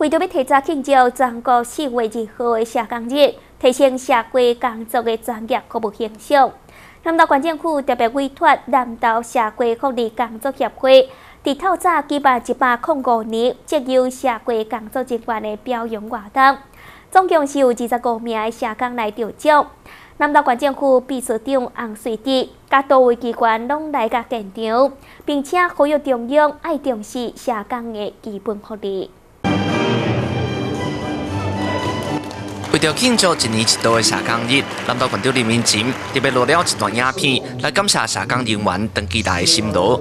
为着要提早庆祝全国四月二号的社工日，提升社会工作的专业服务形象，南投县政府特别委托南投社会福利工作协会，伫透早举办一百零五年职业社会工作人员的表扬活动，总共是有二十五名的社工来得奖。南投县政府秘书长洪水弟，甲多位机关拢来甲现场，并且呼吁中央爱重视社工的基本福利。为着庆祝一年一度的社工日，南投县长林明前特别录了一段影片，来感谢社工人员长期来的辛劳。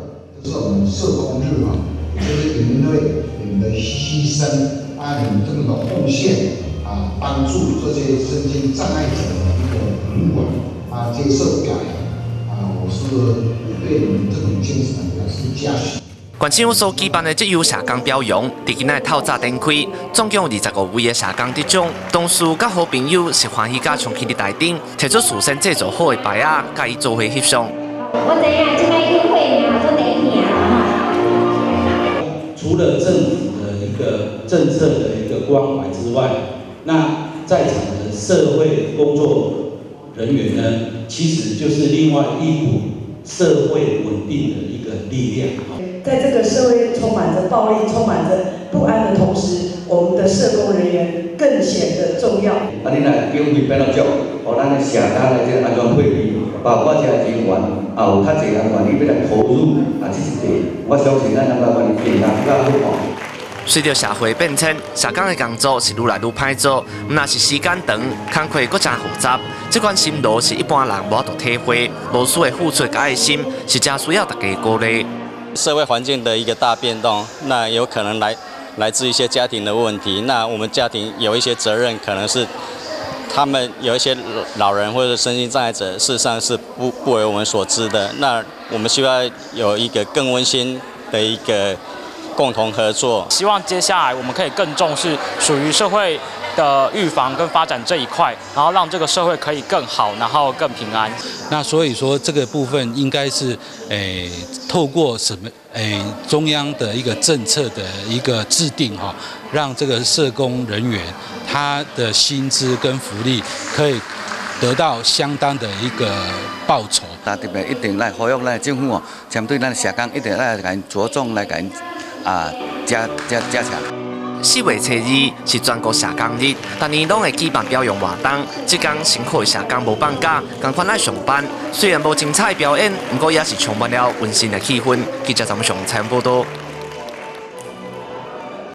帮助这些身心障碍者的一个人管啊接受表扬啊，我是对你们这种精神表示嘉许。县政府所举办的职业社工表扬，伫今日透早展开，总共有二十五位的社工得奖。同事甲好朋友是欢喜甲长期伫台顶，提出事先制作好的牌啊，甲伊做伙翕相。我知影即摆优惠啊，做第一年除了政府的一个政策的一个关怀之外，那在场的社会工作人员呢，其实就是另外一股社会稳定的一个力量。在这个社会充满着暴力、充满着不安的同时，我们的社工人员更显得重要。啊，你来经费变了少，互咱的社工的这个安全配备，包括这个人员，啊，有较侪人愿意要来投入，啊，这是第，我相信咱南投县的平安较好。随着社会变迁，社工的工作是愈来愈歹做，毋那是时间长，工课搁真复杂，这款心路是一般人无法度体会，无数的付出甲爱心，是真需要大家鼓励。社会环境的一个大变动，那有可能来来自一些家庭的问题。那我们家庭有一些责任，可能是他们有一些老人或者身心障碍者，事实上是不不为我们所知的。那我们希望有一个更温馨的一个共同合作。希望接下来我们可以更重视属于社会。的预防跟发展这一块，然后让这个社会可以更好，然后更平安。那所以说这个部分应该是诶，透过什么诶中央的一个政策的一个制定哈，让这个社工人员他的薪资跟福利可以得到相当的一个报酬。特别一定来呼吁咱政府哦，针对咱社工一定来给着重来给啊加加加强。四月初二是全国社工日，逐年拢会举办表扬活动。即天辛苦的社工无放假，赶快来上班。虽然无精彩表演，不过也是充满了温馨的气氛。记者张上采访报道。